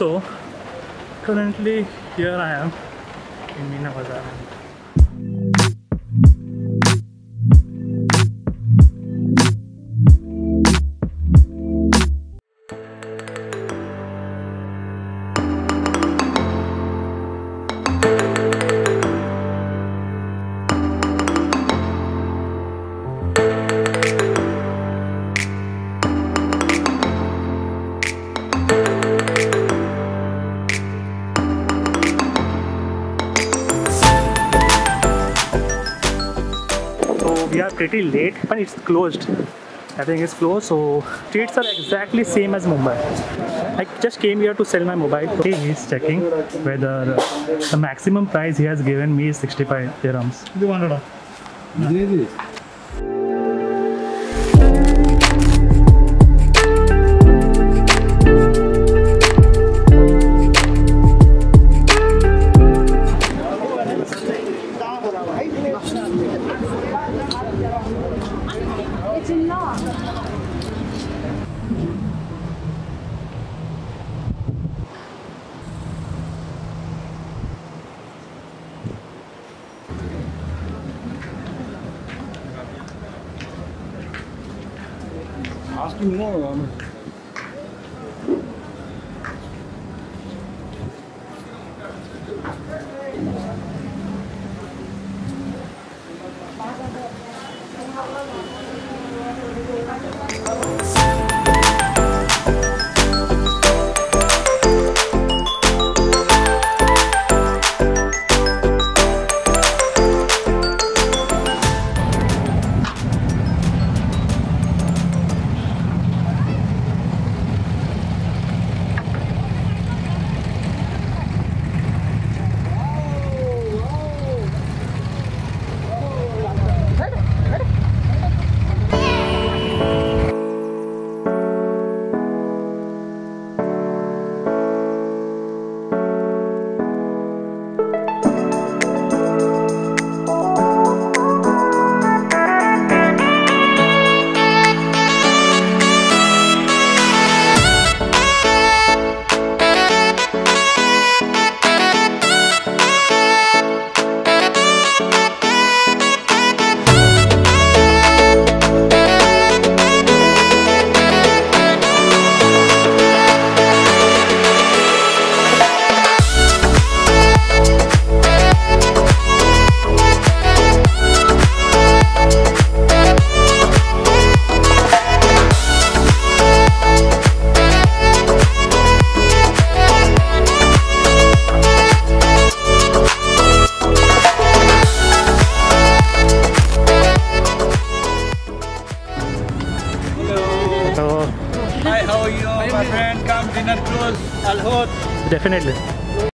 So currently here I am in Meena. We are pretty late, but it's closed. everything is closed. So streets are exactly same as Mumbai. I just came here to sell my mobile. He is checking whether uh, the maximum price he has given me is 65 dirhams. In law. Asking more. Um, Hi, how are you, my friend? Come dinner close. Al Hod. definitely.